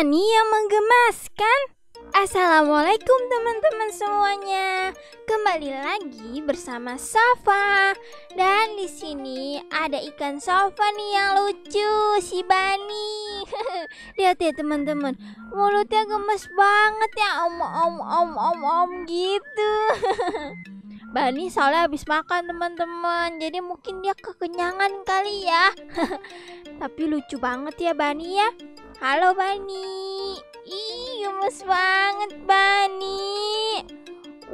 Bani yang menggemaskan. Assalamualaikum teman-teman semuanya. Kembali lagi bersama Safa. Dan di sini ada ikan Safa nih yang lucu, si Bani. Lihat ya teman-teman, mulutnya gemes banget ya, om om om om om gitu. Bani soalnya habis makan teman-teman, jadi mungkin dia kekenyangan kali ya. Tapi lucu banget ya Bani ya. Halo Bani. Ih, gemes banget Bani.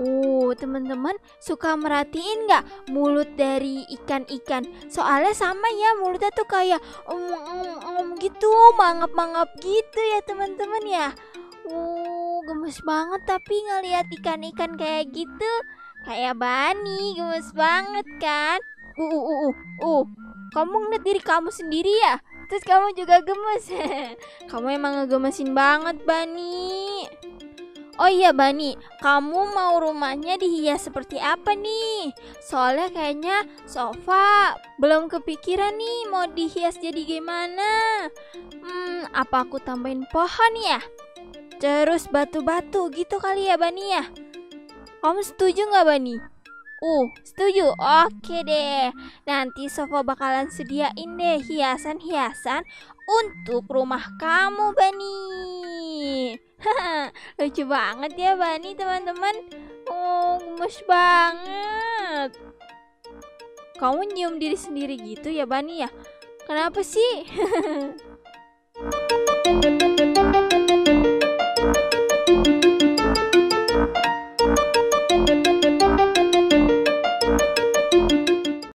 Uh, teman-teman suka merhatiin nggak mulut dari ikan-ikan? Soalnya sama ya mulutnya tuh kayak om om om gitu, mangap-mangap gitu ya teman-teman ya. Uh, gemes banget tapi ngelihat ikan-ikan kayak gitu. Kayak Bani, gemes banget kan? Uh, uh, uh, uh, uh. Kamu ngeliat diri kamu sendiri ya? Terus kamu juga gemes. kamu emang ngegemesin banget, Bani. Oh iya, Bani, kamu mau rumahnya dihias seperti apa nih? Soalnya kayaknya sofa belum kepikiran nih mau dihias jadi gimana. Hmm, apa aku tambahin pohon ya? Terus batu-batu gitu kali ya, Bani ya? Kamu setuju nggak, Bani? Uh, setuju. Oke deh. Nanti Sofa bakalan sediain deh hiasan-hiasan untuk rumah kamu, Bani. Lucu banget ya, Bani, teman-teman. Oh, gemes banget. Kamu nyium diri sendiri gitu ya, Bani ya? Kenapa sih? Bye.